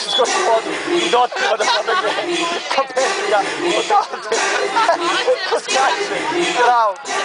He's got to walk not to the fucking way.